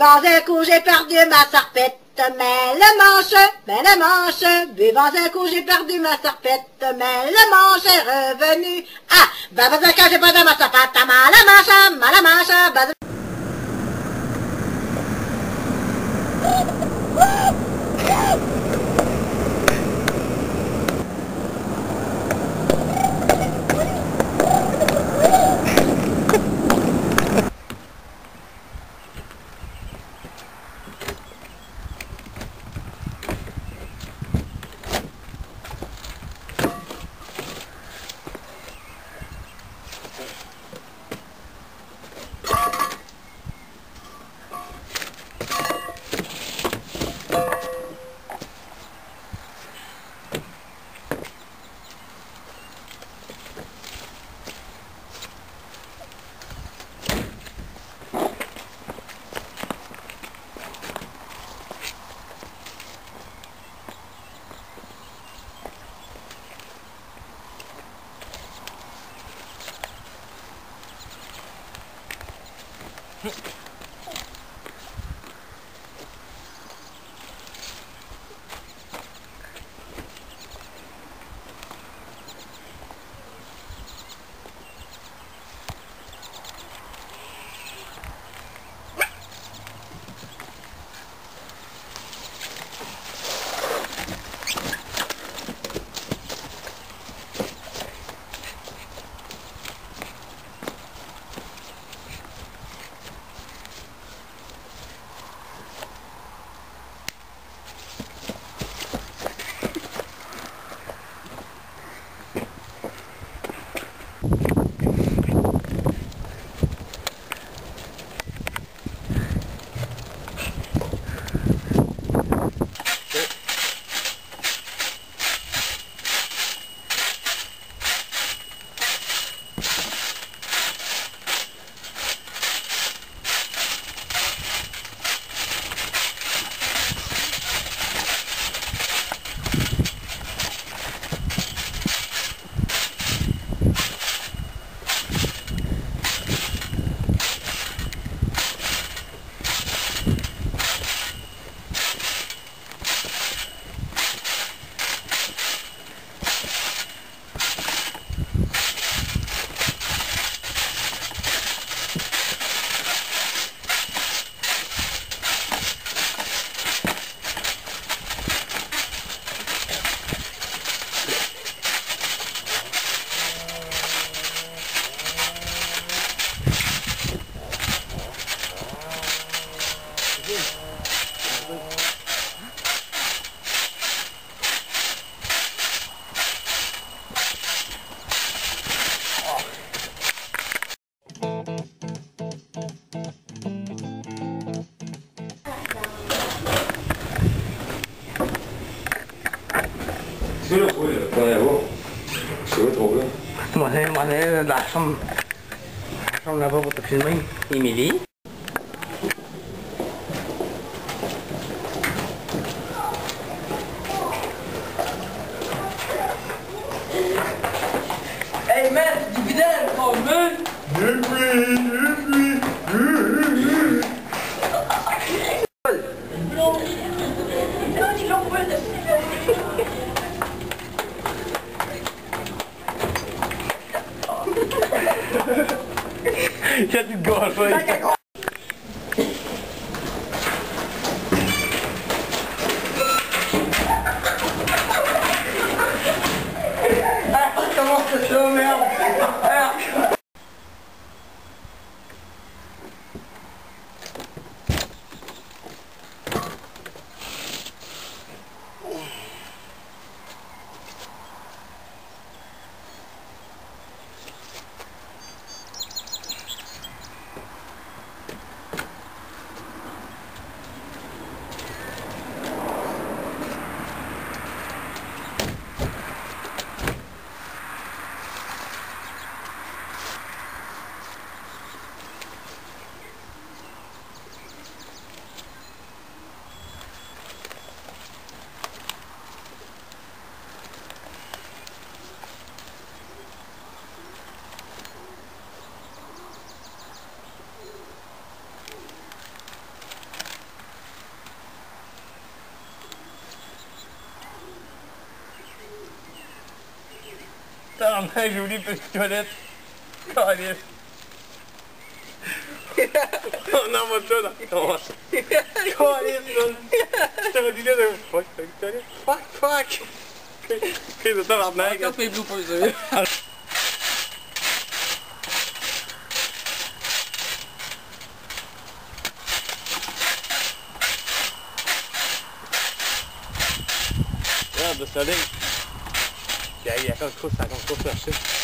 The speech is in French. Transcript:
Buvant un coup, j'ai perdu ma serpette, mais le manche, mais le manche. Buvant un coup, j'ai perdu ma serpette, mais le manche est revenu. Ah, bah, bah, j'ai de ma serpette, mal la manche, mal la manche, Huh. Moi, c'est la chambre. La chambre là-bas pour te filmer. Émilie. Hey man, du videl, oh man. Jag tycker går Daarom heeft jullie niet het toilet. Ga je. Oh, nou, maar zo dan. Ga je. Zeg die net. Fuck, fuck, fuck. Fuck, fuck. Kun je dat dan afnemen? Ik had twee bloepers. Ja, dat is dat ding. 也也上出三种，出三种。